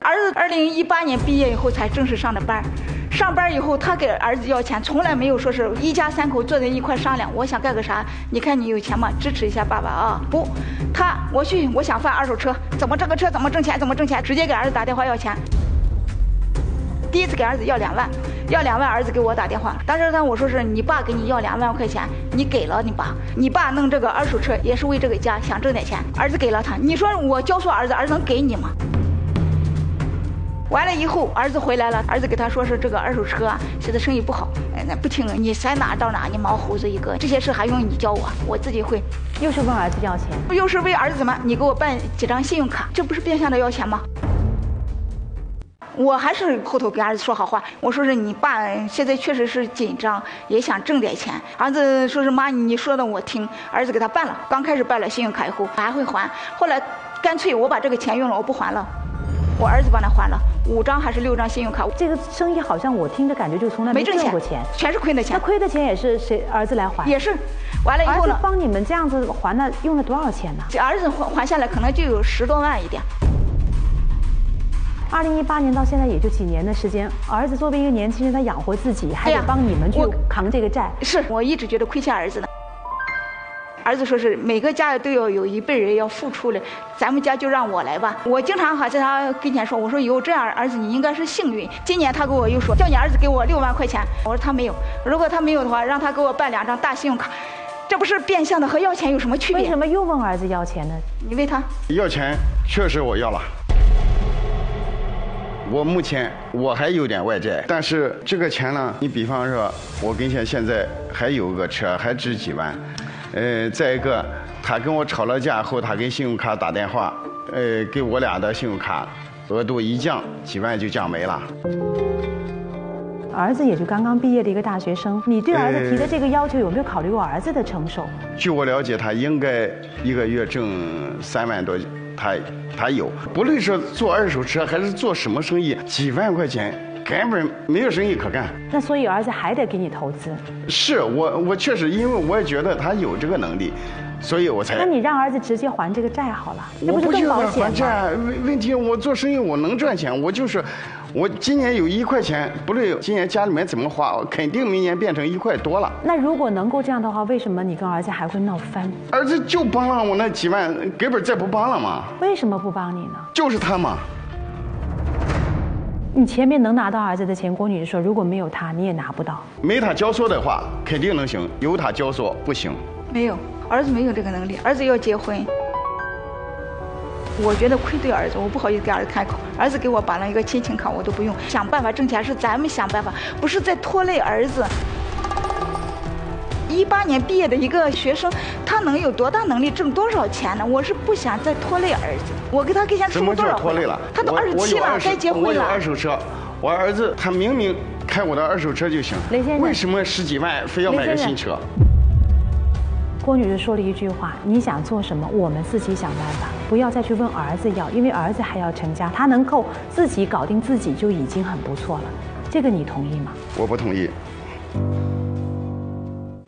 儿子二零一八年毕业以后才正式上的班，上班以后他给儿子要钱，从来没有说是一家三口坐在一块商量，我想干个啥，你看你有钱吗？支持一下爸爸啊！不，他我去，我想换二手车，怎么这个车怎么挣钱？怎么挣钱？直接给儿子打电话要钱。第一次给儿子要两万，要两万，儿子给我打电话，当时他我说是你爸给你要两万块钱，你给了你爸，你爸弄这个二手车也是为这个家想挣点钱，儿子给了他，你说我教唆儿子，儿子能给你吗？完了以后，儿子回来了，儿子给他说是这个二手车啊，现在生意不好，哎，那不听，你塞哪到哪，你毛猴子一个，这些事还用你教我？我自己会。又是问儿子要钱，又是为儿子怎么？你给我办几张信用卡，这不是变相的要钱吗？我还是后头给儿子说好话，我说是你爸现在确实是紧张，也想挣点钱。儿子说是妈，你说的我听。儿子给他办了，刚开始办了信用卡以后还会还，后来干脆我把这个钱用了，我不还了。我儿子帮他还了五张还是六张信用卡，这个生意好像我听着感觉就从来没挣过钱，全是亏的钱。那亏的钱也是谁儿子来还？也是，完了以后呢？帮你们这样子还了，用了多少钱呢？这儿子还还下来可能就有十多万一点。二零一八年到现在也就几年的时间，儿子作为一个年轻人，他养活自己，还得帮你们去扛这个债。是我一直觉得亏欠儿子的。儿子说是每个家都要有一辈人要付出的，咱们家就让我来吧。我经常还在他跟前说，我说有这样儿子你应该是幸运。今年他给我又说，叫你儿子给我六万块钱。我说他没有，如果他没有的话，让他给我办两张大信用卡，这不是变相的和要钱有什么区别？为什么又问儿子要钱呢？你问他要钱，确实我要了。我目前我还有点外债，但是这个钱呢，你比方说，我跟前现在还有个车，还值几万。呃，再一个，他跟我吵了架后，他给信用卡打电话，呃，给我俩的信用卡额度一降，几万就降没了。儿子也就刚刚毕业的一个大学生，你对儿子提的这个要求有没有考虑过儿子的承受？据我了解，他应该一个月挣三万多，他他有。不论是做二手车还是做什么生意，几万块钱。根本没有生意可干，那所以儿子还得给你投资。是我，我确实，因为我也觉得他有这个能力，所以我才。那你让儿子直接还这个债好了，那不是更保险吗？还债，问问题我做生意我能赚钱，我就是，我今年有一块钱，不论今年家里面怎么花，肯定明年变成一块多了。那如果能够这样的话，为什么你跟儿子还会闹翻？儿子就帮了我那几万，根本再不帮了嘛。为什么不帮你呢？就是他嘛。你前面能拿到儿子的钱，郭女士说，如果没有他，你也拿不到。没他教唆的话，肯定能行；有他教唆，不行。没有，儿子没有这个能力。儿子要结婚，我觉得愧对儿子，我不好意思给儿子开口。儿子给我办了一个亲情卡，我都不用。想办法挣钱是咱们想办法，不是在拖累儿子。一八年毕业的一个学生，他能有多大能力挣多少钱呢？我是不想再拖累儿子。我给他给钱出了多少？拖累了？他都二十七了，该结婚了。我有二手车，我儿子他明明开我的二手车就行。雷先生，为什么十几万非要买个新车？郭女士说了一句话：“你想做什么，我们自己想办法，不要再去问儿子要，因为儿子还要成家，他能够自己搞定自己就已经很不错了。”这个你同意吗？我不同意。